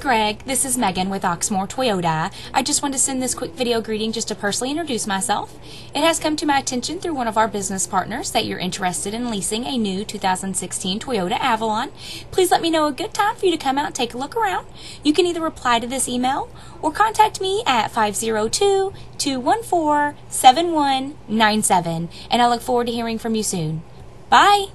Greg, this is Megan with Oxmoor Toyota. I just wanted to send this quick video greeting just to personally introduce myself. It has come to my attention through one of our business partners that you're interested in leasing a new 2016 Toyota Avalon. Please let me know a good time for you to come out and take a look around. You can either reply to this email or contact me at 502 214 7197, and I look forward to hearing from you soon. Bye!